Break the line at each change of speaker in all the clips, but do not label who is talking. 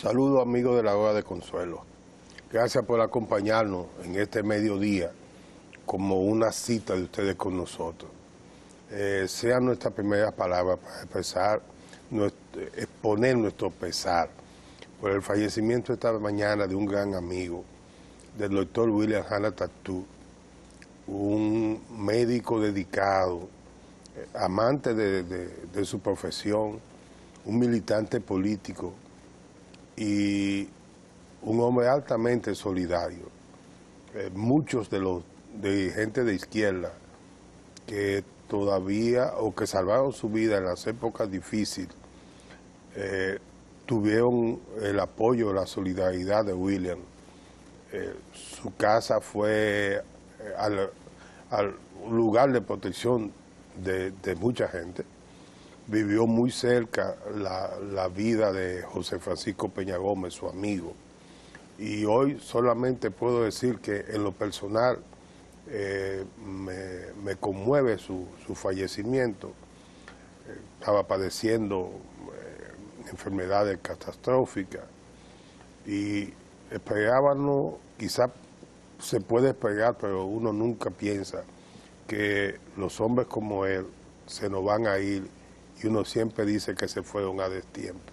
Saludos amigos de la hora de consuelo. Gracias por acompañarnos en este mediodía como una cita de ustedes con nosotros. Eh, sea nuestra primera palabra para expresar, exponer nuestro pesar por el fallecimiento esta mañana de un gran amigo, del doctor William Hanna Tattoo, un médico dedicado, eh, amante de su profesión, un militante político y un hombre altamente solidario. Eh, muchos de los dirigentes de izquierda que todavía o que salvaron su vida en las épocas difíciles eh, tuvieron el apoyo, la solidaridad de William. Eh, su casa fue al, lugar de protección de mucha gente vivió muy cerca la, vida de José Francisco Peña Gómez, su amigo. Y hoy solamente puedo decir que en lo personal eh, me, conmueve su, fallecimiento. Eh, estaba padeciendo eh, enfermedades catastróficas y esperábamos, quizás se puede esperar, pero uno nunca piensa que los hombres como él se nos van a ir y uno siempre dice que se fueron a destiempo.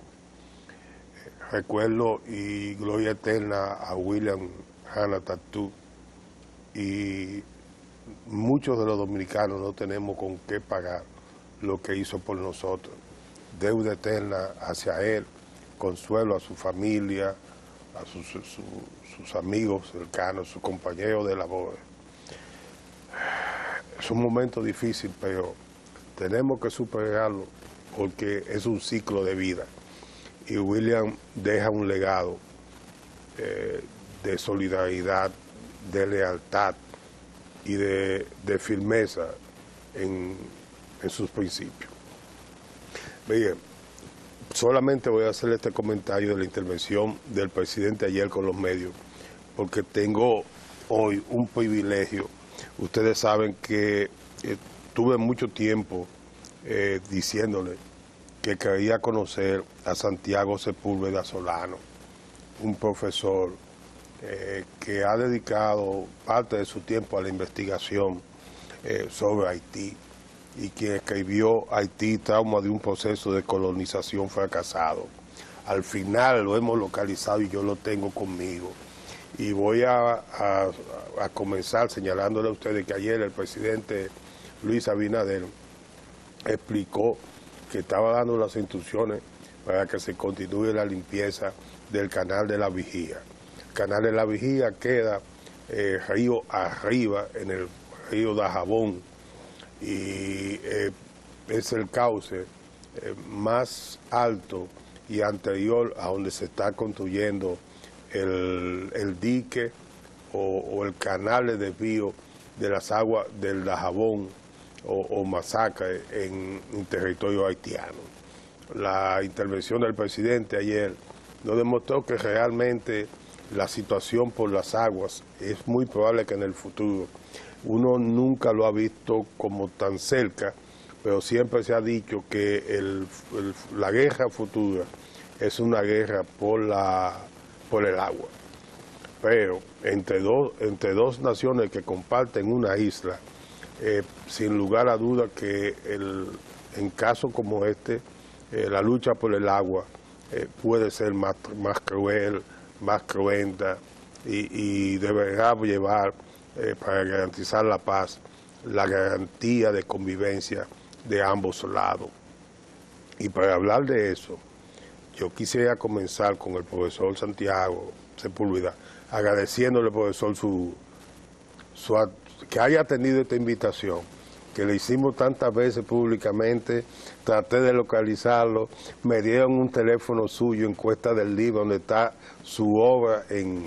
Recuerdo y gloria eterna a William Hanna Tattoo y muchos de los dominicanos no tenemos con qué pagar lo que hizo por nosotros. Deuda eterna hacia él, consuelo a su familia, a sus, sus amigos cercanos, sus compañeros de labor. Es un momento difícil, pero tenemos que superarlo porque es un ciclo de vida. Y William deja un legado eh, de solidaridad, de lealtad y de, firmeza en, sus principios. Bien, solamente voy a hacer este comentario de la intervención del presidente ayer con los medios, porque tengo hoy un privilegio. Ustedes saben que eh, tuve mucho tiempo eh, diciéndole que quería conocer a Santiago Sepúlveda Solano, un profesor eh, que ha dedicado parte de su tiempo a la investigación eh, sobre Haití y quien escribió Haití, trauma de un proceso de colonización fracasado. Al final lo hemos localizado y yo lo tengo conmigo. Y voy a comenzar señalándole a ustedes que ayer el presidente Luis Abinader explicó que estaba dando las instrucciones para que se continúe la limpieza del canal de la Vigía. El canal de la Vigía queda eh, río arriba, en el río de Jabón, y eh, es el cauce eh, más alto y anterior a donde se está construyendo el, dique o, el canal de desvío de las aguas del Dajabón o, masacre en, territorio haitiano. La intervención del presidente ayer nos demostró que realmente la situación por las aguas es muy probable que en el futuro uno nunca lo ha visto como tan cerca, pero siempre se ha dicho que la guerra futura es una guerra por, la, por el agua. Pero entre dos, entre dos naciones que comparten una isla, eh, sin lugar a duda que en casos como este, eh, la lucha por el agua eh, puede ser más, más cruel, más cruenta y, deberá llevar para garantizar la paz la garantía de convivencia de ambos lados. Y para hablar de eso, yo quisiera comenzar con el profesor Santiago Sepúlveda, agradeciéndole, profesor, su, su, que haya atendido esta invitación, que le hicimos tantas veces públicamente, traté de localizarlo, me dieron un teléfono suyo en Cuesta del Libro, donde está su obra en,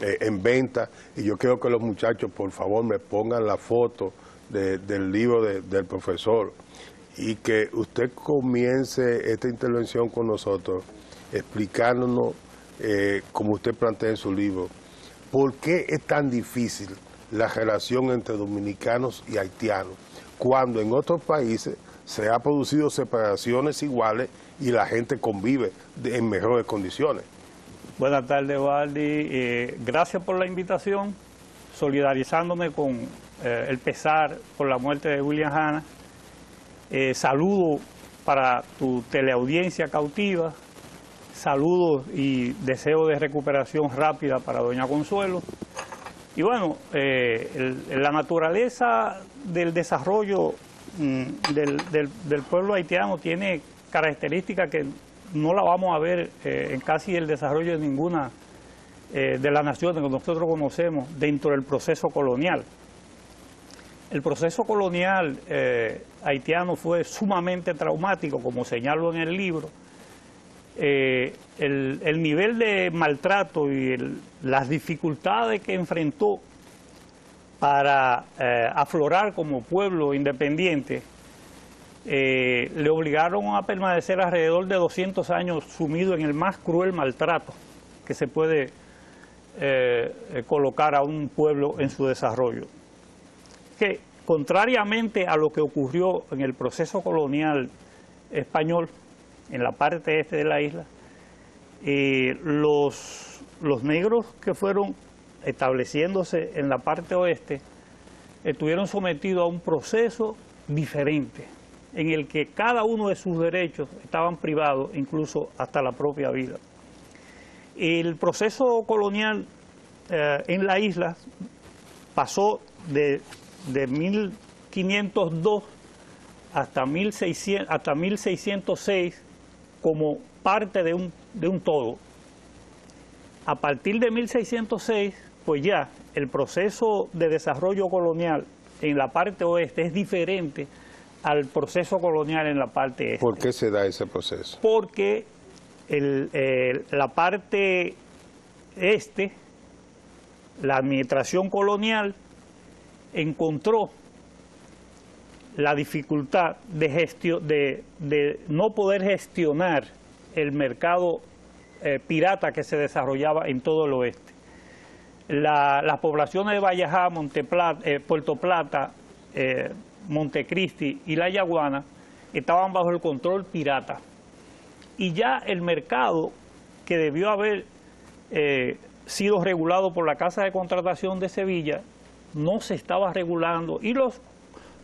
eh, en venta, y yo quiero que los muchachos por favor me pongan la foto del libro del profesor, y que usted comience esta intervención con nosotros, explicándonos, eh, como usted plantea en su libro, por qué es tan difícil la relación entre dominicanos y haitianos, cuando en otros países se ha producido separaciones iguales y la gente convive en mejores condiciones.
Buenas tardes, Waldi. Eh, gracias por la invitación, solidarizándome con eh, el pesar por la muerte de William Hanna. Eh, saludo para tu teleaudiencia cautiva, saludos y deseo de recuperación rápida para Doña Consuelo. Y bueno, la naturaleza del desarrollo mm, del, pueblo haitiano tiene características que no la vamos a ver eh, en casi el desarrollo de ninguna eh, de las naciones que nosotros conocemos dentro del proceso colonial. El proceso colonial eh, haitiano fue sumamente traumático, como señalo en el libro. El, nivel de maltrato y las dificultades que enfrentó para aflorar como pueblo independiente eh, le obligaron a permanecer alrededor de 200 años sumido en el más cruel maltrato que se puede eh, eh, colocar a un pueblo en su desarrollo. Que contrariamente a lo que ocurrió en el proceso colonial español, en la parte este de la isla, los, los negros que fueron estableciéndose en la parte oeste estuvieron sometidos a un proceso diferente, en el que cada uno de sus derechos estaban privados, incluso hasta la propia vida. El proceso colonial eh, en la isla pasó de, de 1502 hasta, 1600, hasta 1606 como parte de un, de un todo. A partir de 1606, pues ya el proceso de desarrollo colonial en la parte oeste es diferente al proceso colonial en la parte este.
¿Por qué se da ese proceso?
Porque la parte este, la administración colonial, encontró la dificultad de, de, no poder gestionar el mercado eh, pirata que se desarrollaba en todo el oeste. las poblaciones de Vallajá, eh, Puerto Plata, eh, Montecristi y La Yaguana estaban bajo el control pirata. Y ya el mercado, que debió haber sido regulado por la Casa de Contratación de Sevilla, no se estaba regulando. Y los,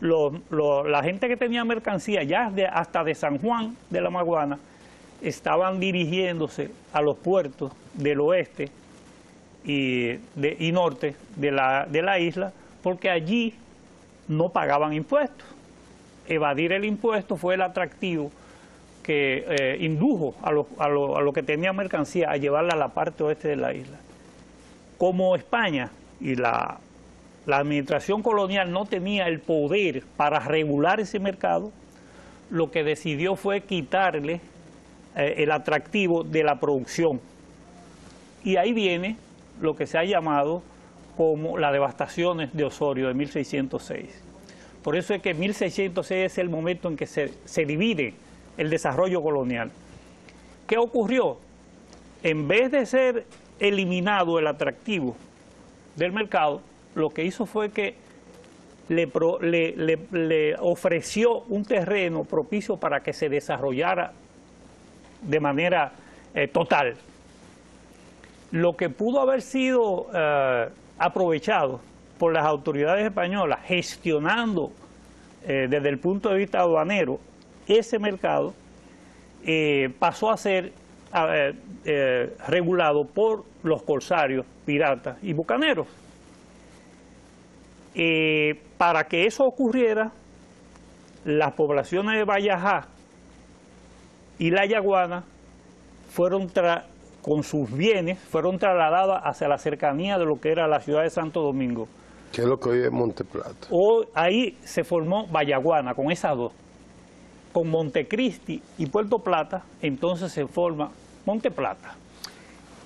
la gente que tenía mercancía, ya hasta de San Juan de la Maguana, estaban dirigiéndose a los puertos del oeste y, de, y norte de la, de la isla, porque allí no pagaban impuestos. Evadir el impuesto fue el atractivo que eh, indujo a los a, lo, que tenía mercancía a llevarla a la parte oeste de la isla. Como España y la, administración colonial no tenía el poder para regular ese mercado, lo que decidió fue quitarle eh, el atractivo de la producción. Y ahí viene lo que se ha llamado como las devastaciones de Osorio de 1606. Por eso es que 1606 es el momento en que se, divide el desarrollo colonial. ¿Qué ocurrió? En vez de ser eliminado el atractivo del mercado, lo que hizo fue que le, le, ofreció un terreno propicio para que se desarrollara de manera eh, total. Lo que pudo haber sido eh, aprovechado por las autoridades españolas gestionando eh, desde el punto de vista aduanero ese mercado, pasó a ser regulado por los corsarios, piratas y bucaneros. Para que eso ocurriera, las poblaciones de Vallajá y La Yaguana fueron con sus bienes fueron trasladadas hacia la cercanía de lo que era la ciudad de Santo Domingo.
¿Qué es lo que hoy es Monteplata?
ahí se formó Vallaguana con esas dos. Con Montecristi y Puerto Plata, entonces se forma Monteplata.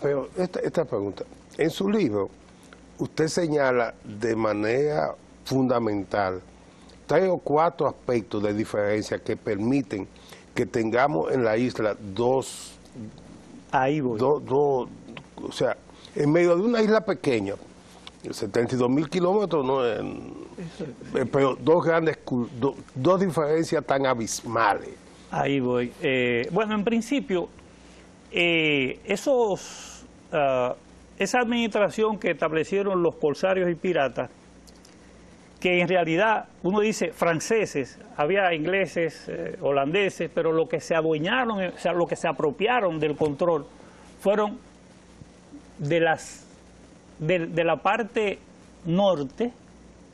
Pero esta, esta pregunta, en su libro usted señala de manera fundamental tres o cuatro aspectos de diferencia que permiten que tengamos en la isla dos
Ahí voy.
o sea, en medio de una isla pequeña, 72 mil kilómetros, ¿no? Eh, pero dos grandes, dos diferencias tan abismales.
Ahí voy. Eh, bueno, en principio, eh, esos, ah, esa administración que establecieron los corsarios y piratas, que en realidad uno dice franceses, había ingleses, holandeses, pero lo que se adueñaron, o sea, lo que se apropiaron del control fueron de las de, la parte norte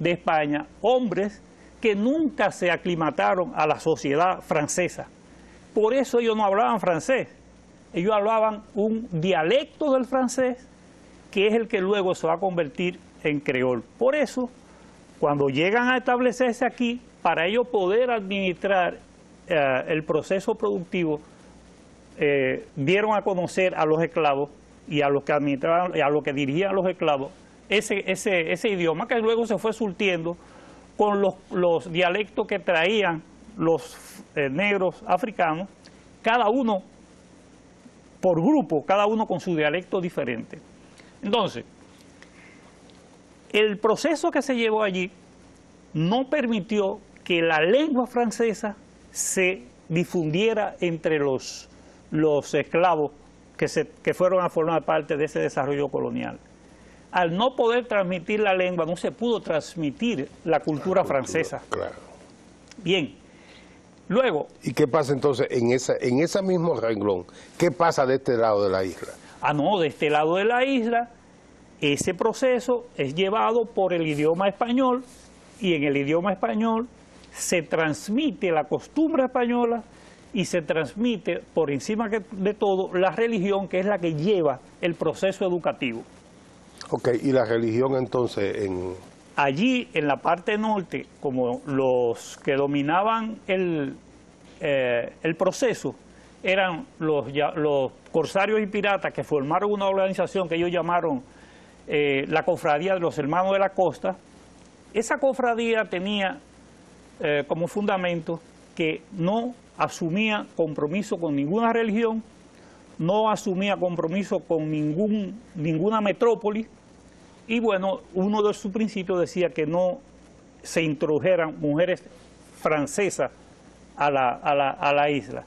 de España, hombres que nunca se aclimataron a la sociedad francesa. Por eso ellos no hablaban francés, ellos hablaban un dialecto del francés que es el que luego se va a convertir en creol. Por eso, cuando llegan a establecerse aquí, para ellos poder administrar eh, el proceso productivo, eh, dieron a conocer a los esclavos y a los que administraban, a los que dirigían los esclavos, ese, idioma que luego se fue surtiendo con los, los dialectos que traían los eh, negros africanos, cada uno por grupo, cada uno con su dialecto diferente. Entonces, el proceso que se llevó allí no permitió que la lengua francesa se difundiera entre los, los esclavos que, se, que fueron a formar parte de ese desarrollo colonial. Al no poder transmitir la lengua, no se pudo transmitir la cultura, francesa.
Claro.
Bien, luego...
¿Y qué pasa entonces en esa, en ese mismo renglón? ¿Qué pasa de este lado de la isla?
Ah, no, de este lado de la isla, ese proceso es llevado por el idioma español y en el idioma español se transmite la costumbre española y se transmite por encima de todo la religión que es la que lleva el proceso educativo.
Ok, y la religión entonces en...
Allí en la parte norte, como los que dominaban el, eh, el proceso eran los, los corsarios y piratas que formaron una organización que ellos llamaron eh, la Cofradía de los Hermanos de la Costa, esa cofradía tenía eh, como fundamento que no asumía compromiso con ninguna religión, no asumía compromiso con ningún, ninguna metrópoli y bueno, uno de sus principios decía que no se introdujeran mujeres francesas a la, a la, a la isla.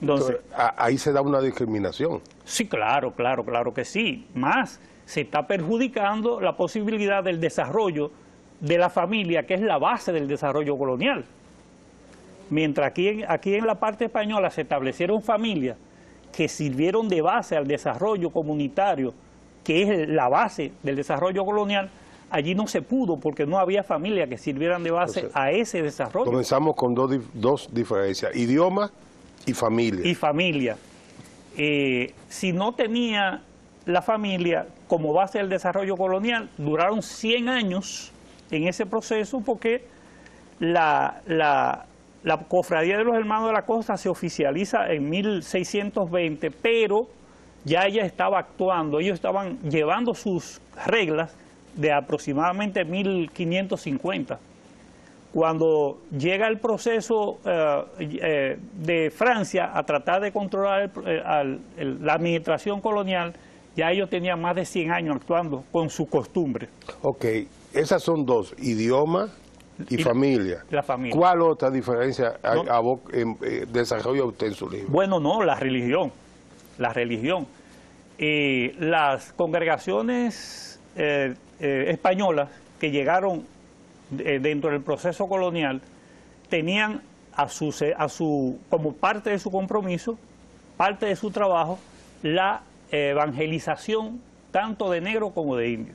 Entonces, ahí se da una discriminación.
Sí, claro, claro, claro que sí. Más, se está perjudicando la posibilidad del desarrollo de la familia, que es la base del desarrollo colonial. Mientras aquí en, aquí en la parte española se establecieron familias que sirvieron de base al desarrollo comunitario, que es la base del desarrollo colonial, allí no se pudo porque no había familias que sirvieran de base a ese desarrollo.
Comenzamos con dos, dos diferencias, idioma y familia.
Y familia. Eh, si no tenía la familia como base del desarrollo colonial, duraron 100 años en ese proceso porque la, la, la Cofradía de los Hermanos de la Costa se oficializa en 1620, pero ya ella estaba actuando, ellos estaban llevando sus reglas de aproximadamente 1550. Cuando llega el proceso eh, eh, de Francia a tratar de controlar eh, la administración colonial, ya ellos tenían más de 100 años actuando con su costumbre.
Ok, esas son dos, idioma y, familia.
La familia.
¿Cuál otra diferencia eh, desarrolla usted en su libro?
Bueno, no, la religión. La religión. Eh, las congregaciones eh, españolas que llegaron dentro del proceso colonial tenían a su, a su, como parte de su compromiso, parte de su trabajo, la evangelización tanto de negro como de indio.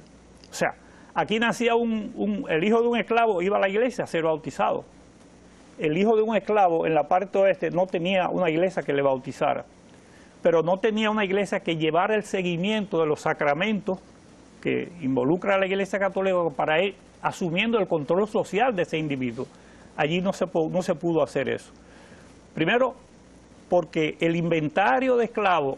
O sea, Aquí nacía un, el hijo de un esclavo, iba a la iglesia a ser bautizado. El hijo de un esclavo en la parte oeste no tenía una iglesia que le bautizara, pero no tenía una iglesia que llevara el seguimiento de los sacramentos que involucra a la iglesia católica para ir asumiendo el control social de ese individuo. Allí no se, no se pudo hacer eso. Primero, porque el inventario de esclavos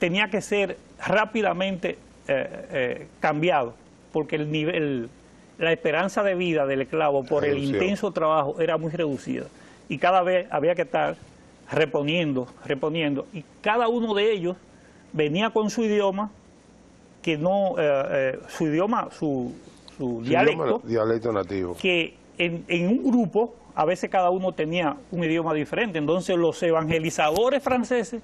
tenía que ser rápidamente eh, eh, cambiado porque el nivel, la esperanza de vida del esclavo por el intenso trabajo era muy reducida. Y cada vez había que estar reponiendo, reponiendo. Y cada uno de ellos venía con su idioma que no, eh, su idioma, su, su, dialecto,
dialecto nativo.
Que en, en un grupo, a veces cada uno tenía un idioma diferente, entonces los evangelizadores franceses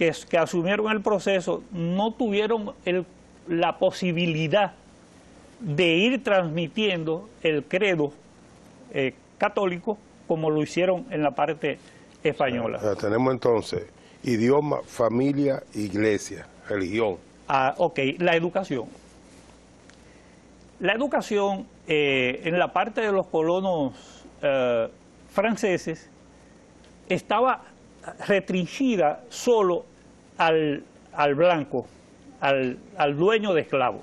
que, que asumieron el proceso no tuvieron el, la posibilidad de ir transmitiendo el credo eh, católico como lo hicieron en la parte española.
tenemos entonces idioma, familia, iglesia, religión.
Ah, ok, la educación. La educación eh, en la parte de los colonos eh, franceses estaba restringida solo al, al blanco, al, al, dueño de esclavos.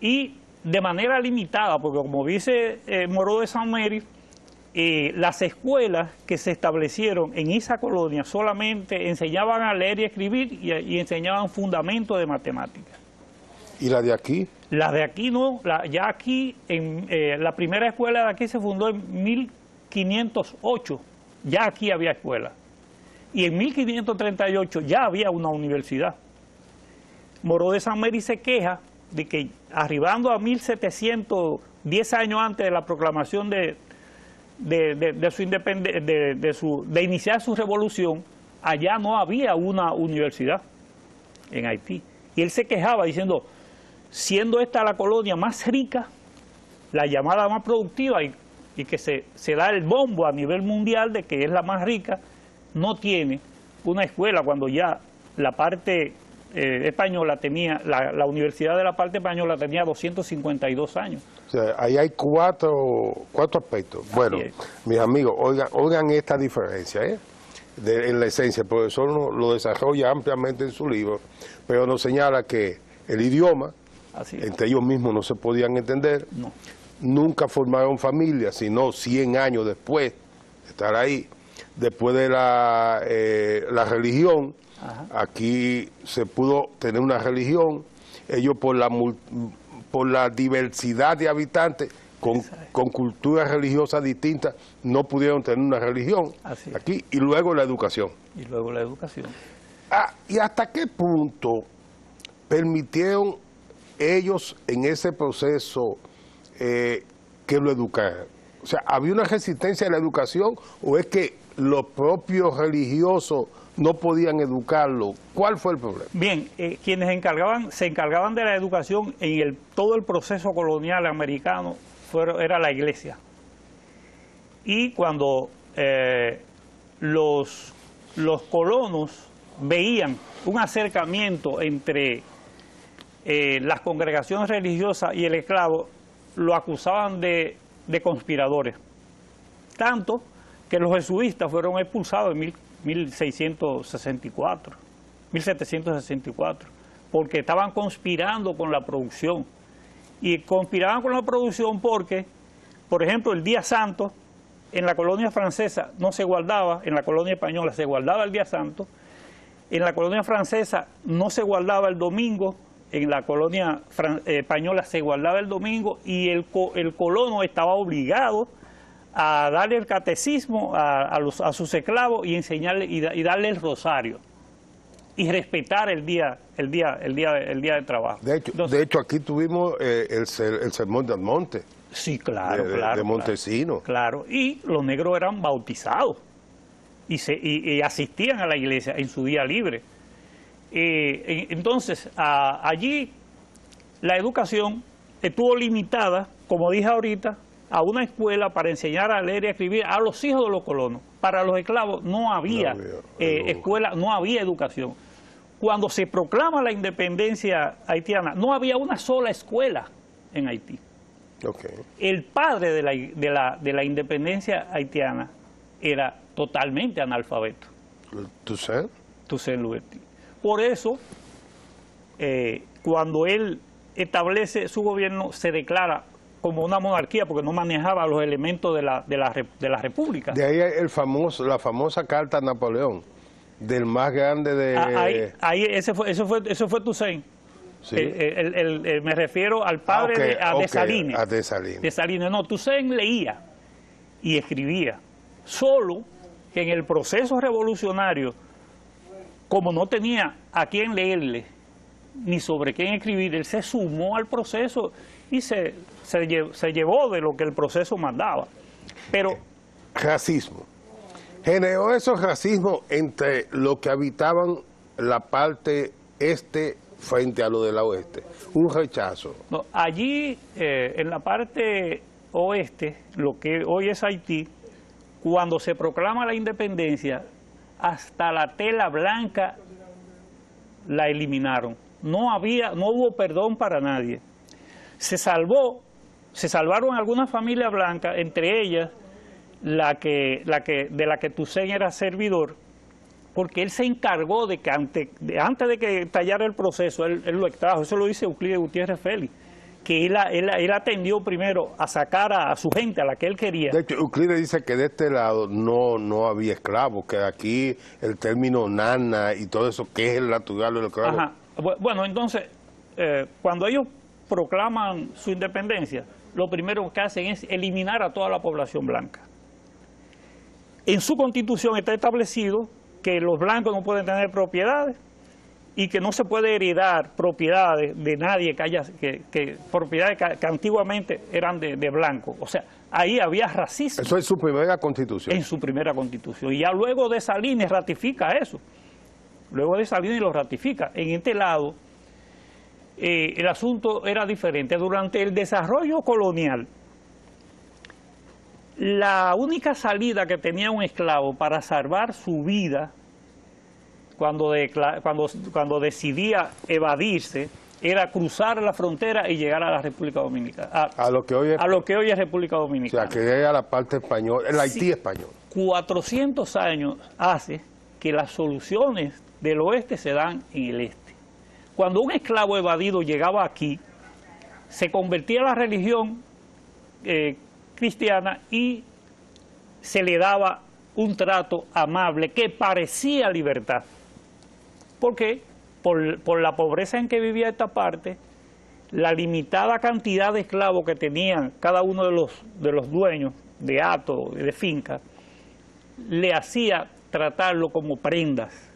Y de manera limitada, porque como dice eh, Moro de San Mary, eh, las escuelas que se establecieron en esa colonia solamente enseñaban a leer y escribir y, enseñaban fundamentos de matemáticas.
¿Y la de aquí?
La de aquí no, la, ya aquí, en, eh, la primera escuela de aquí se fundó en 1508, ya aquí había escuela. Y en 1538 ya había una universidad. Moró de San Mary se queja de que arribando a 1710 años antes de la proclamación de, de, su de, de iniciar su revolución, allá no había una universidad en Haití. Y él se quejaba diciendo, siendo esta la colonia más rica, la llamada más productiva y, que se, da el bombo a nivel mundial de que es la más rica, no tiene una escuela cuando ya la parte eh, española tenía, la, la, Universidad de la parte española tenía 252 años.
O sea, ahí hay cuatro, cuatro aspectos. bueno, mis amigos, oigan, oigan esta diferencia, ¿eh? De, en la esencia, el profesor lo, lo desarrolla ampliamente en su libro, pero nos señala que el idioma, entre ellos mismos no se podían entender, nunca formaron familia, sino 100 años después de estar ahí, después de la, eh, la religión, Aquí se pudo tener una religión, ellos por la, por la diversidad de habitantes, con, con culturas religiosas distintas, no pudieron tener una religión aquí, y luego la educación.
Y luego la educación.
Ah, ¿Y hasta qué punto permitieron ellos en ese proceso eh, que lo educaran? O sea, ¿había una resistencia a la educación o es que los propios religiosos no podían educarlo. ¿Cuál fue el problema?
Bien, eh, quienes encargaban, se encargaban de la educación en el, todo el proceso colonial americano fueron, era la iglesia. Y cuando eh, los, los colonos veían un acercamiento entre eh, las congregaciones religiosas y el esclavo, lo acusaban de, de conspiradores. Tanto que los jesuitas fueron expulsados en 1664, 1764, porque estaban conspirando con la producción. Y conspiraban con la producción porque, por ejemplo, el Día Santo en la colonia francesa no se guardaba, en la colonia española se guardaba el Día Santo, en la colonia francesa no se guardaba el domingo, en la colonia eh, española se guardaba el domingo y el, el colono estaba obligado a darle el catecismo a, los, a sus esclavos y enseñarle y, darle el rosario y respetar el día el día el día el día de trabajo.
De hecho, de hecho aquí tuvimos eh, el, el, sermón del monte.
Sí, claro, claro.
De Montesino.
Claro, y los negros eran bautizados y, se, y, asistían a la iglesia en su día libre. Eh, entonces, allí la educación estuvo limitada, como dije ahorita, a una escuela para enseñar a leer y a escribir a los hijos de los colonos. Para los esclavos no había, eh, escuela, no había educación. Cuando se proclama la independencia haitiana, no había una sola escuela en Haití. El padre de la, de, la, de la independencia haitiana era totalmente analfabeto.
¿Toussaint?
Toussaint Louverture. Por eso, eh, cuando él establece su gobierno, se declara como una monarquía porque no manejaba los elementos de la, de la, de la república.
De ahí el famoso, la famosa carta a Napoleón, del más grande de...
Ah, ahí, ahí ese fue, eso fue, eso fue Toussaint. Sí. El, me refiero al padre de, a
Desalines. A
Desalines. No, Toussaint leía y escribía. Solo que en el proceso revolucionario, como no tenía a quien leerle, ni sobre quién escribir. Él se sumó al proceso y se, se, llevó de lo que el proceso mandaba. Pero...
Racismo. Generó esos racismo entre los que habitaban la parte este frente a lo de la oeste. Un rechazo.
No, allí, eh, en la parte oeste, lo que hoy es Haití, cuando se proclama la independencia, hasta la tela blanca la eliminaron. No había, no hubo perdón para nadie. Se salvó, se salvaron algunas familias blancas, entre ellas la que, la que, de la que Toussaint era servidor, porque él se encargó de que antes de, antes de que tallara el proceso, él, lo extrajo, eso lo dice Euclides Gutiérrez Félix, que él, él, atendió primero a sacar a, su gente, a la que él quería.
De hecho, Euclides dice que de este lado no, no había esclavos, que aquí el término nana y todo eso, que es el natural del esclavo. Ajá.
Bueno, entonces, eh, cuando ellos proclaman su independencia, lo primero que hacen es eliminar a toda la población blanca. En su constitución está establecido que los blancos no pueden tener propiedades, y que no se puede heredar propiedades de nadie que haya, que, propiedades que, antiguamente eran de, de blanco. O sea, ahí había racismo.
Eso es su primera constitución.
En su primera constitución. Y ya luego de Salines ratifica eso. Luego de Salines lo ratifica. En este lado, eh, el asunto era diferente. Durante el desarrollo colonial, la única salida que tenía un esclavo para salvar su vida cuando, cuando, cuando decidía evadirse era cruzar la frontera y llegar a la República Dominicana.
A, lo, que hoy es,
a lo que hoy es República Dominicana.
O sea, que llega a la parte española, el Haití español.
400 años hace que las soluciones del oeste se dan en el este. Cuando un esclavo evadido llegaba aquí, se convertía a la religión eh, cristiana y se le daba un trato amable que parecía libertad. Por, por la pobreza en que vivía esta parte, la limitada cantidad de esclavos que tenían cada uno de los, de los dueños de ato, de finca, le hacía tratarlo como prendas,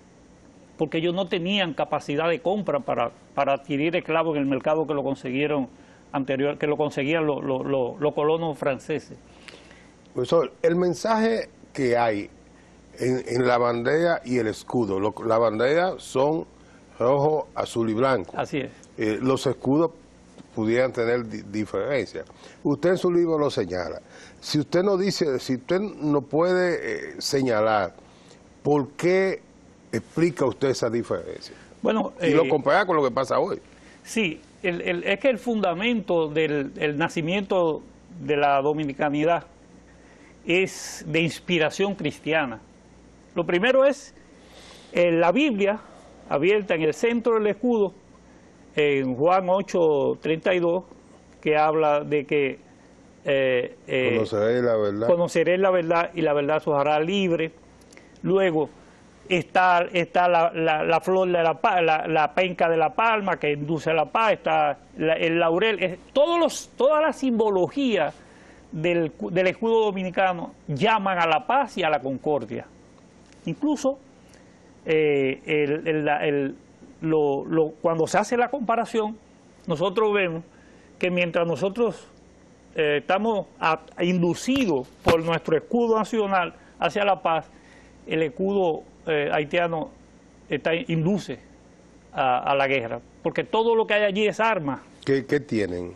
porque ellos no tenían capacidad de compra para, para adquirir esclavos en el mercado que lo consiguieron anterior, que lo conseguían los, colonos franceses.
Profesor, el mensaje que hay en, la bandera y el escudo. la bandera son rojo, azul y blanco.
Así es.
Eh, los escudos pudieran tener diferencias. Usted en su libro lo señala. Si usted no dice, si usted no puede eh, señalar por qué explica usted esa diferencia. Bueno, y lo eh, compara con lo que pasa hoy.
Sí, es que el fundamento del nacimiento de la dominicanidad es de inspiración cristiana. Lo primero es la Biblia, abierta en el centro del escudo, en Juan 8:32, que habla de que
eh, eh, conoceréis la verdad.
Conoceréis la verdad y la verdad os hará libre. Luego está, está la, flor de la, la, penca de la palma que induce la paz, está el laurel, todos los, toda la simbología del, del escudo dominicano llaman a la paz y a la concordia. Incluso eh, cuando se hace la comparación, nosotros vemos que mientras nosotros eh, estamos inducidos por nuestro escudo nacional hacia la paz, el escudo eh, haitiano está, induce a, la guerra, porque todo lo que hay allí es arma.
¿Qué, tienen?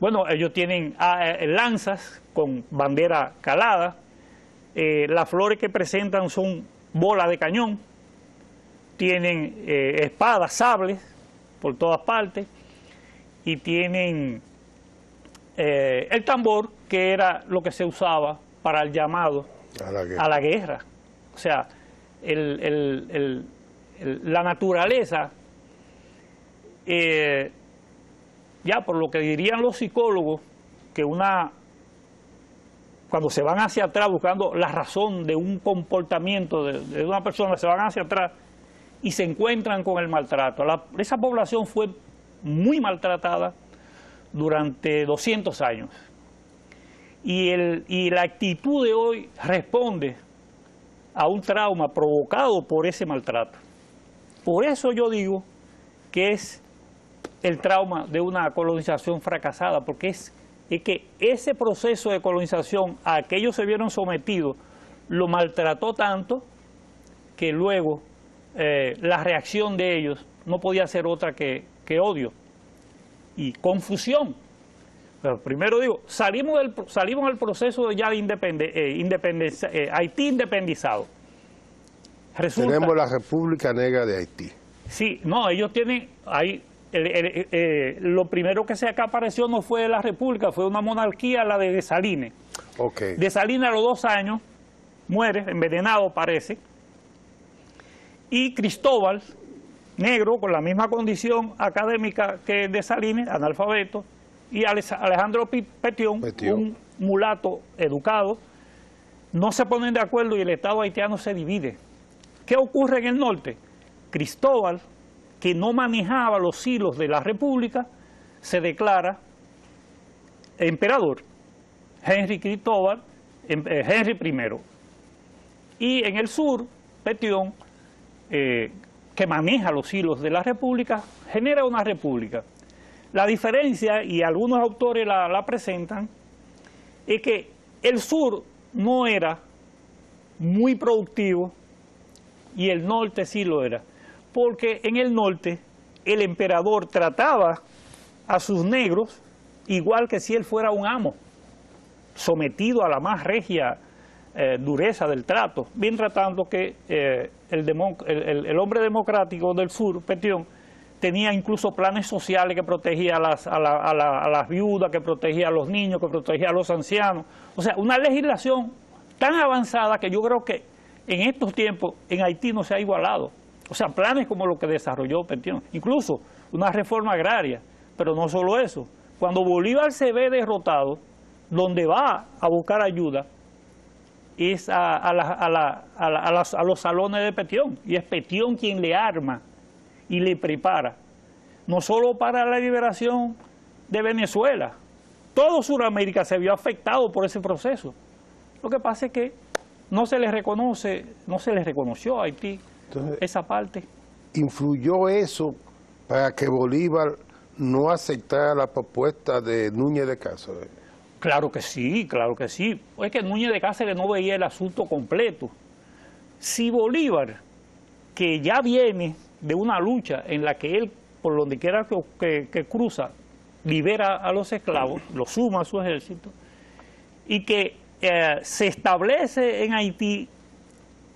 Bueno, ellos tienen ah, lanzas con bandera calada, las flores que presentan son bola de cañón, tienen eh, espadas, sables por todas partes y tienen eh, el tambor que era lo que se usaba para el llamado a la guerra. O sea, la naturaleza, eh, ya por lo que dirían los psicólogos, que una cuando se van hacia atrás buscando la razón de un comportamiento de, una persona, se van hacia atrás y se encuentran con el maltrato. esa población fue muy maltratada durante 200 años. Y, el, y la actitud de hoy responde a un trauma provocado por ese maltrato. Por eso yo digo que es el trauma de una colonización fracasada, porque es, es que ese proceso de colonización a que ellos se vieron sometidos lo maltrató tanto que luego eh, la reacción de ellos no podía ser otra que, odio y confusión. Pero primero digo, salimos del, salimos del proceso ya de eh, independencia, eh, Haití independizado.
Tenemos la República Negra de Haití.
Sí, no, ellos tienen, ahí, lo primero que se acá apareció no fue la República, fue una monarquía, la de Desalines.
Okay.
Desalines a los dos años muere, envenenado parece, y Cristóbal, negro, con la misma condición académica que de Salines, analfabeto, y Alejandro Petión, un mulato educado, no se ponen de acuerdo y el Estado haitiano se divide. ¿Qué ocurre en el norte? Cristóbal, que no manejaba los hilos de la República, se declara emperador. Henry Cristóbal, em, eh, Henry I. Y en el sur, Petión eh, que maneja los hilos de la república, genera una república. La diferencia, y algunos autores la, presentan, es que el sur no era muy productivo y el norte sí lo era, porque en el norte el emperador trataba a sus negros igual que si él fuera un amo, sometido a la más regia eh, dureza del trato, bien tratando que eh, el, hombre democrático del sur, Petión, tenía incluso planes sociales que protegía a las, a, las viudas, que protegía a los niños, que protegía a los ancianos. O sea, una legislación tan avanzada que yo creo que en estos tiempos en Haití no se ha igualado. O sea, planes como lo que desarrolló Petión, incluso una reforma agraria, pero no solo eso. Cuando Bolívar se ve derrotado, donde va a buscar ayuda, es a, los salones de Petión, y es Petión quien le arma y le prepara, no solo para la liberación de Venezuela, todo Sudamérica se vio afectado por ese proceso. Lo que pasa es que no se le reconoce, no se le reconoció a Haití esa parte.
¿Influyó eso para que Bolívar no aceptara la propuesta de Núñez de Cáceres?
Claro que sí, claro que sí. Es que Núñez de Cáceres no veía el asunto completo. Si Bolívar, que ya viene de una lucha en la que él, por donde quiera que, cruza, libera a los esclavos, los suma a su ejército, y que eh, se establece en Haití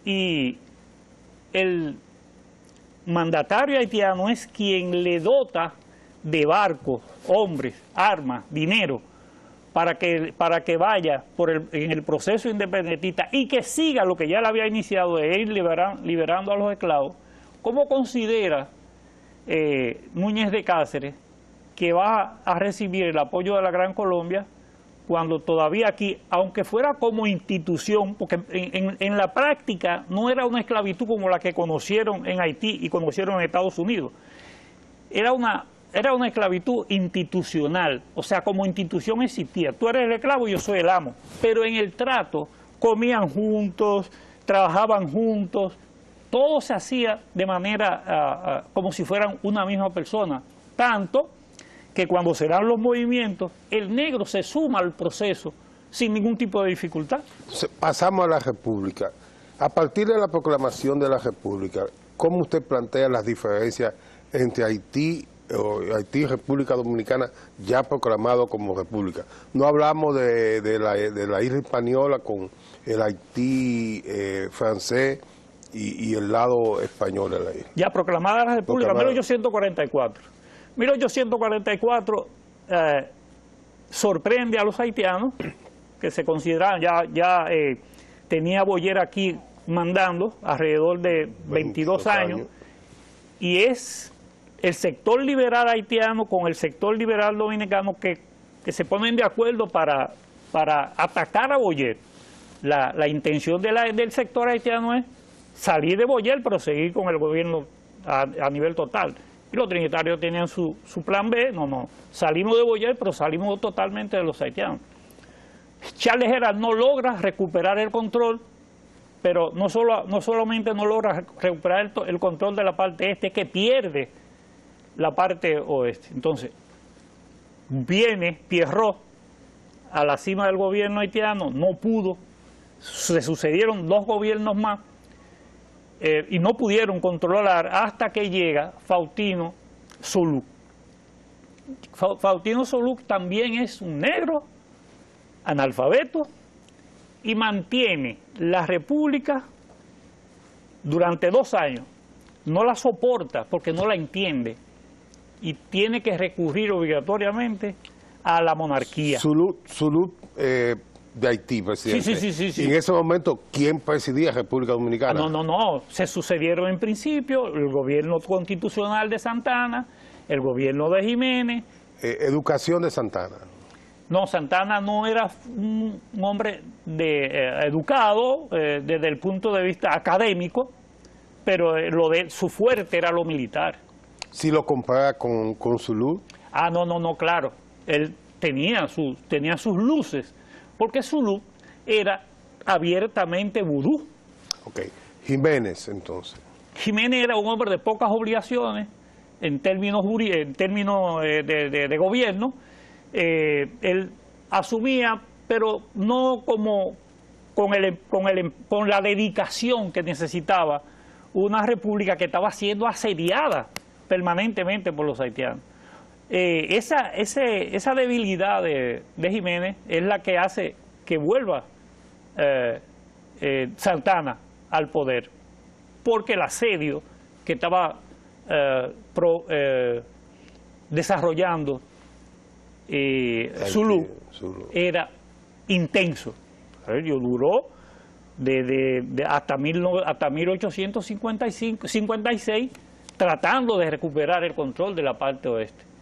y el mandatario haitiano es quien le dota de barcos, hombres, armas, dinero, para que, para que vaya por el, en el proceso independentista y que siga lo que ya le había iniciado de ir liberando a los esclavos, ¿cómo considera eh, Núñez de Cáceres que va a recibir el apoyo de la Gran Colombia cuando todavía aquí, aunque fuera como institución, porque en, en, la práctica no era una esclavitud como la que conocieron en Haití y conocieron en Estados Unidos, era una era una esclavitud institucional, o sea, como institución existía. Tú eres el esclavo y yo soy el amo. Pero en el trato comían juntos, trabajaban juntos, todo se hacía de manera ah, ah, como si fueran una misma persona. Tanto que cuando se dan los movimientos, el negro se suma al proceso sin ningún tipo de dificultad.
Pasamos a la República. A partir de la proclamación de la República, ¿cómo usted plantea las diferencias entre Haití Haití República Dominicana ya proclamado como república. No hablamos de, la, isla española con el Haití eh, francés y, el lado español de la isla.
Ya proclamada la república, 1844. 1844 eh, sorprende a los haitianos que se consideraban, ya, ya eh, tenía Boyer aquí mandando alrededor de 22 años, y es el sector liberal haitiano con el sector liberal dominicano que, se ponen de acuerdo para, para atacar a Boyer. La, intención del sector haitiano es salir de Boyer, pero seguir con el gobierno a, nivel total. Y los trinitarios tenían su, su, plan B, no, no, salimos de Boyer, pero salimos totalmente de los haitianos. Charles Gerald no logra recuperar el control, pero no, solo, no solamente no logra recuperar el, el control de la parte este, que pierde la parte oeste. Entonces, viene Pierrot a la cima del gobierno haitiano, no pudo, se sucedieron dos gobiernos más eh, y no pudieron controlar hasta que llega Faustino Solú. Faustino Solú también es un negro, analfabeto, y mantiene la república durante dos años. No la soporta porque no la entiende y tiene que recurrir obligatoriamente a la monarquía.
Zulu, eh, de Haití, presidente.
Sí, sí, sí,
Y en ese momento, ¿quién presidía República Dominicana?
no, no, no. Se sucedieron en principio el gobierno constitucional de Santana, el gobierno de Jiménez.
Eh, educación de Santana.
No, Santana no era un, hombre de, eh, educado desde el punto de vista académico, pero lo de su fuerte era lo militar.
Si lo compara con, con Zulu.
Ah, no, no, no, claro. Él tenía, su, tenía sus luces, porque Zulu era abiertamente vudú.
Ok. Jiménez, entonces.
Jiménez era un hombre de pocas obligaciones en términos, en términos eh, de, gobierno. Eh, él asumía, pero no como con, el, con, el, con la dedicación que necesitaba una república que estaba siendo asediada permanentemente por los haitianos. Eh, esa, esa debilidad de, Jiménez es la que hace que vuelva eh, eh, Santana al poder, porque el asedio que estaba desarrollando Zulu, era intenso. Yo duró de, hasta, mil, hasta 1855, 56 tratando de recuperar el control de la parte oeste.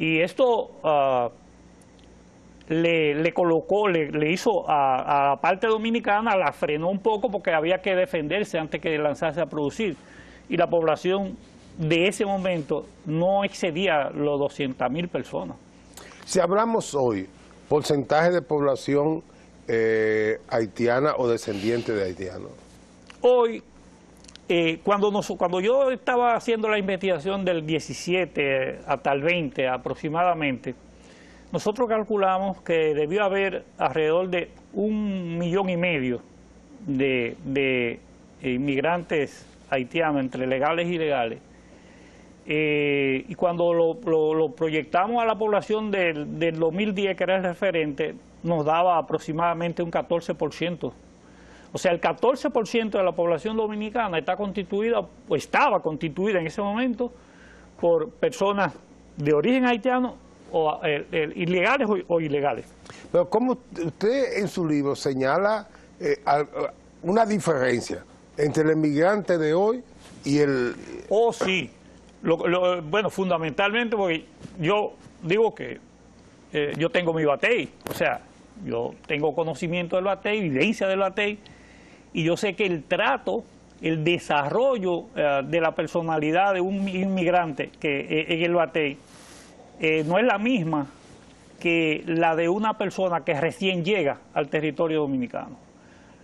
Y esto ah, le, colocó, le, hizo a, la parte dominicana, la frenó un poco porque había que defenderse antes que lanzarse a producir. Y la población de ese momento no excedía los 200 mil personas.
Si hablamos hoy, porcentaje de población eh, haitiana o descendiente de haitianos.
Hoy eh, cuando, cuando yo estaba haciendo la investigación del 17 hasta el 20 aproximadamente, nosotros calculamos que debió haber alrededor de un millón y medio de, inmigrantes haitianos, entre legales y ilegales. Eh, y cuando lo, proyectamos a la población del, del 2010, que era el referente, nos daba aproximadamente un 14% o sea, el 14% de la población dominicana está constituida, o estaba constituida en ese momento, por personas de origen haitiano, o eh, eh, ilegales o, ilegales.
Pero ¿cómo usted en su libro señala eh, una diferencia entre el inmigrante de hoy y el...
Oh, sí. bueno, fundamentalmente porque yo digo que yo tengo mi batey, o sea, yo tengo conocimiento del batey, evidencia del batey, y yo sé que el trato, el desarrollo eh, de la personalidad de un inmigrante que eh, en el Batey eh, no es la misma que la de una persona que recién llega al territorio dominicano.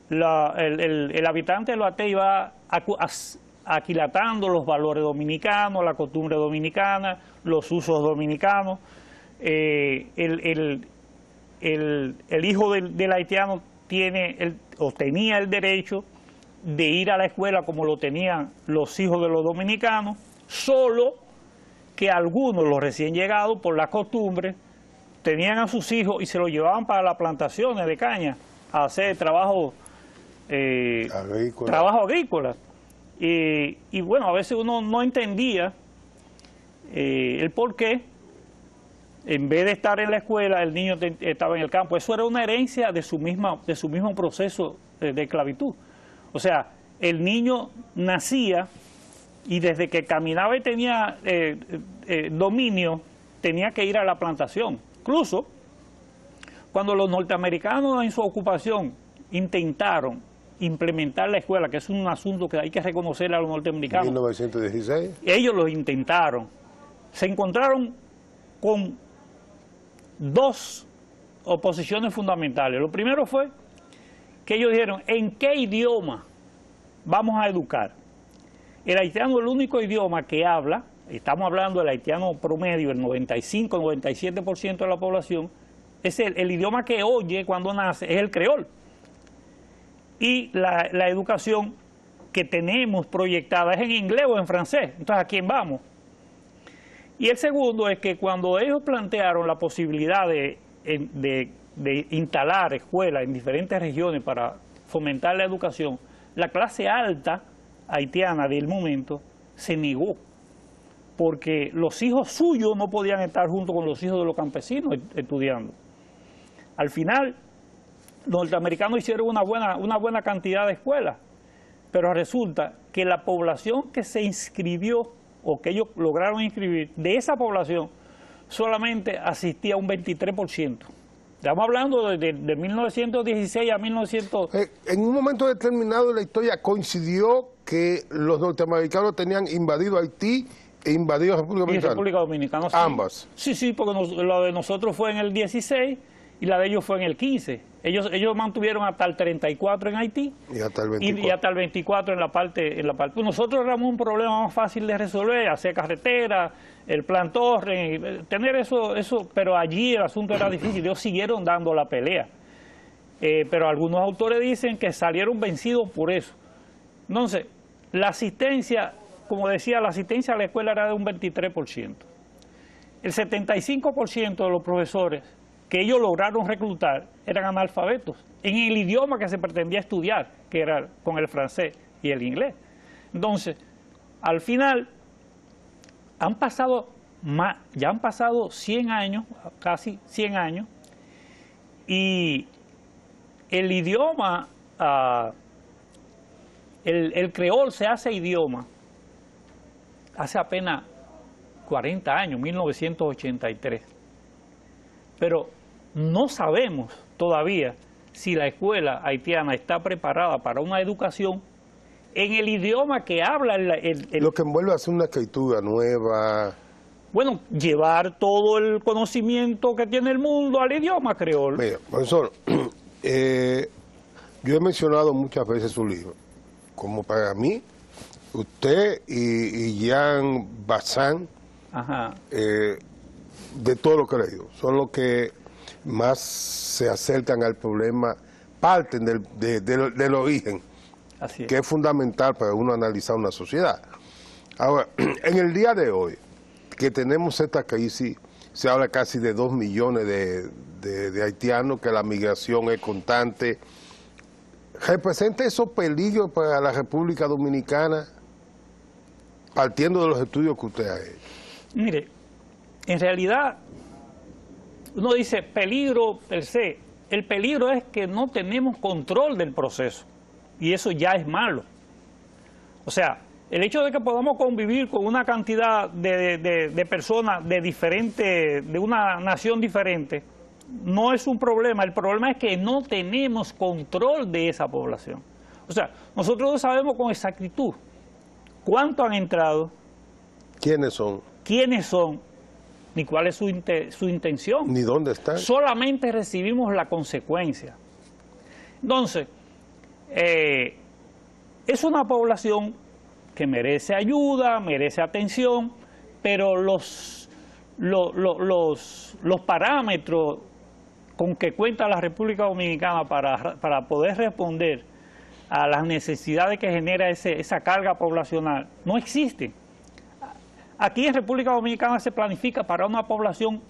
el, habitante del Batey va aquilatando los valores dominicanos, la costumbre dominicana, los usos dominicanos. el, hijo del haitiano tiene el, o tenía el derecho de ir a la escuela como lo tenían los hijos de los dominicanos, solo que algunos, los recién llegados, por la costumbre, tenían a sus hijos y se los llevaban para las plantaciones de caña a hacer trabajo, eh, agrícola. trabajo agrícola. y bueno, a veces uno no entendía eh, el por qué en vez de estar en la escuela, el niño estaba en el campo. Eso era una herencia de su, misma, de su mismo proceso de, esclavitud. O sea, el niño nacía y desde que caminaba y tenía eh, eh, dominio, tenía que ir a la plantación. Incluso, cuando los norteamericanos en su ocupación intentaron implementar la escuela, que es un asunto que hay que reconocer a los norteamericanos.
1916.
Ellos lo intentaron. Se encontraron con dos oposiciones fundamentales. Lo primero fue que ellos dijeron, ¿en qué idioma vamos a educar? El haitiano el único idioma que habla estamos hablando del haitiano promedio, el 95-97% de la población, es el, el, idioma que oye cuando nace, es el creol. Y la, la educación que tenemos proyectada es en inglés o en francés. Entonces, ¿a quién vamos? Y el segundo es que cuando ellos plantearon la posibilidad de, instalar escuelas en diferentes regiones para fomentar la educación, la clase alta haitiana del momento se negó, porque los hijos suyos no podían estar junto con los hijos de los campesinos estudiando. Al final, los norteamericanos hicieron una buena cantidad de escuelas, pero resulta que la población que se inscribió o que ellos lograron inscribir, de esa población solamente asistía un 23%. Estamos hablando de, de, de 1916 a 1900.
Eh, en un momento determinado de la historia coincidió que los norteamericanos tenían invadido Haití e invadido República Dominicana.
Y República Dominicana, sí.
Ambas.
Sí, sí, porque nos, lo de nosotros fue en el 16 y la de ellos fue en el 15. Ellos, ellos mantuvieron hasta el 34 en Haití
y hasta el 24,
y, y hasta el 24 en la parte en la parte. Nosotros éramos un problema más fácil de resolver, hacer carretera, el plan Torre, tener eso, eso, pero allí el asunto era difícil. Ellos siguieron dando la pelea. Eh, pero algunos autores dicen que salieron vencidos por eso. Entonces, la asistencia, como decía, la asistencia a la escuela era de un 23%. El 75% de los profesores que ellos lograron reclutar eran analfabetos en el idioma que se pretendía estudiar, que era con el francés y el inglés. Entonces, al final, han pasado ya han pasado 100 años, casi 100 años, y el idioma, uh, el, el creol se hace idioma hace apenas 40 años, 1983. Pero no sabemos todavía si la escuela haitiana está preparada para una educación en el idioma que habla el... el, el
Lo que envuelve a hacer una escritura nueva...
Bueno, llevar todo el conocimiento que tiene el mundo al idioma creol.
Mira, profesor, eh, yo he mencionado muchas veces su libro, como para mí, usted y, y Jean Bazán, eh, de todo lo que he leído, son los que más se acercan al problema, parten del, de, de, del origen,
Así es.
que es fundamental para uno analizar una sociedad. Ahora, en el día de hoy, que tenemos esta crisis, se habla casi de dos millones de, de, de haitianos, que la migración es constante. ¿Representa esos peligros para la República Dominicana, partiendo de los estudios que usted ha hecho?
Mire, en realidad, uno dice peligro per se. El peligro es que no tenemos control del proceso. Y eso ya es malo. O sea, el hecho de que podamos convivir con una cantidad de, de, de personas de diferente, de una nación diferente, no es un problema. El problema es que no tenemos control de esa población. O sea, nosotros no sabemos con exactitud cuánto han entrado,
¿Quiénes son?
quiénes son, ni cuál es su, inte- su intención.
¿Ni dónde están?
Solamente recibimos la consecuencia. Entonces, eh, es una población que merece ayuda, merece atención, pero los, lo- lo- los, los parámetros con que cuenta la República Dominicana para, para poder responder a las necesidades que genera ese- esa carga poblacional no existen. Aquí en República Dominicana se planifica para una población,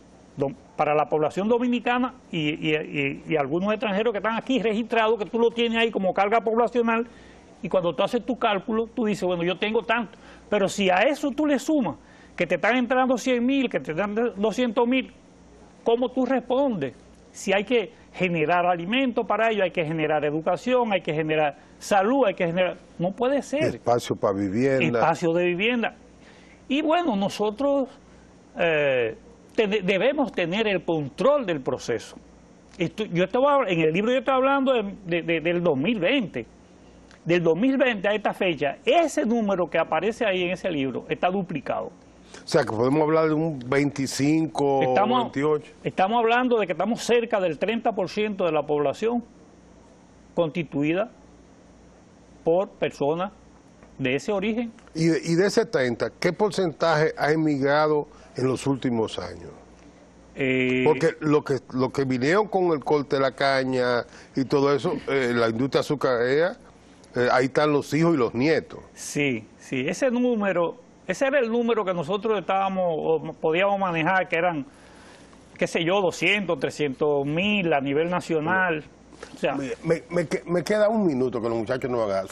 para la población dominicana y, y- y- y algunos extranjeros que están aquí registrados, que tú lo tienes ahí como carga poblacional, y cuando tú haces tu cálculo, tú dices, bueno, yo tengo tanto. Pero si a eso tú le sumas que te están entrando 100 mil, que te están 200 mil, ¿cómo tú respondes? Si hay que generar alimento para ello, hay que generar educación, hay que generar salud, hay que generar... No puede ser
Espacio para vivienda.
espacio de vivienda. Y bueno, nosotros eh, te- debemos tener el control del proceso. Esto- yo estaba, en el libro yo estoy hablando de- de- de- del 2020. Del 2020 a esta fecha, ese número que aparece ahí en ese libro está duplicado.
O sea, que podemos hablar de un 25
Estamos,
28.
estamos hablando de que estamos cerca del 30% de la población constituida por personas de ese origen.
Y de, y de ese 30, ¿qué porcentaje ha emigrado en los últimos años?
Eh,
Porque lo que lo que vinieron con el corte de la caña y todo eso, eh, la industria azucarera, eh, ahí están los hijos y los nietos.
Sí, sí, ese número, ese era el número que nosotros estábamos, o podíamos manejar, que eran, qué sé yo, 200, 300 mil a nivel nacional. O sea,
Me, me que- me queda un minuto que los muchachos no hagan.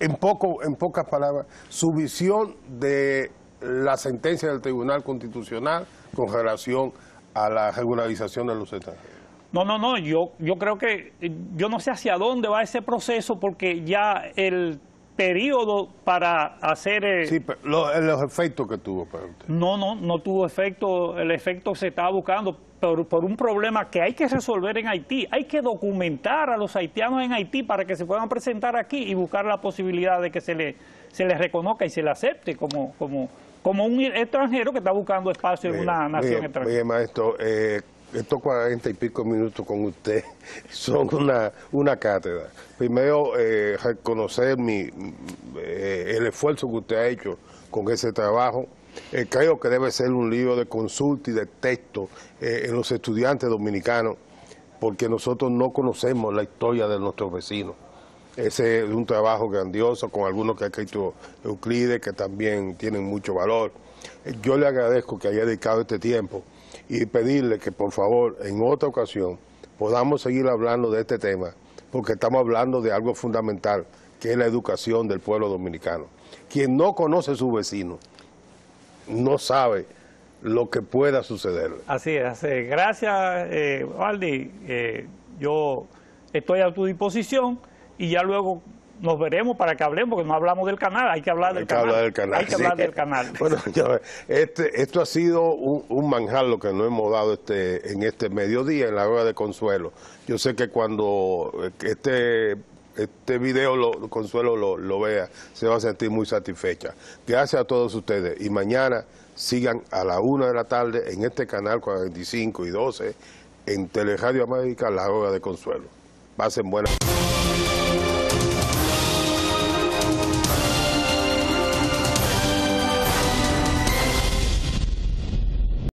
En, poco, en pocas palabras, su visión de la sentencia del Tribunal Constitucional con relación a la regularización de los extranjeros.
no, no, no, yo, yo creo que, eh, yo no sé hacia dónde va ese proceso porque ya el periodo para hacer... eh,
Sí, pero lo- los efectos que tuvo para usted.
No, no, no tuvo efecto, el efecto se estaba buscando por, por un problema que hay que resolver en Haití. Hay que documentar a los haitianos en Haití para que se puedan presentar aquí y buscar la posibilidad de que se le se les reconozca y se le acepte como, como, como un extranjero que está buscando espacio en una nación
mire,
extranjera.
mire, maestro, eh, estos cuarenta y pico minutos con usted son una, una cátedra. Primero, eh, reconocer mi, eh, el esfuerzo que usted ha hecho con ese trabajo. Eh, creo que debe ser un libro de consulta y de texto en los estudiantes dominicanos, porque nosotros no conocemos la historia de nuestros vecinos. Ese es un trabajo grandioso con algunos que ha escrito Euclides, que también tienen mucho valor. Yo le agradezco que haya dedicado este tiempo y pedirle que por favor en otra ocasión podamos seguir hablando de este tema, porque estamos hablando de algo fundamental, que es la educación del pueblo dominicano. Quien no conoce a su vecino no sabe lo que pueda suceder.
Así es. Gracias, eh. Eh, yo estoy a tu disposición y ya luego nos veremos para que hablemos, porque no hablamos del canal, hay que hablar del
Hay que
canal.
hablar del canal.
Hay que
sí.
hablar del canal.
Bueno, señores, este, esto ha sido un, un manjar lo que nos hemos dado este, en este mediodía, en la hora de Consuelo. Yo sé que cuando eh, este, este video lo, Consuelo lo, lo vea, se va a sentir muy satisfecha. Gracias a todos ustedes. Y mañana sigan a la una de la tarde en este canal 45 y 12 en Teleradio América, la hora de Consuelo. Pasen buenas.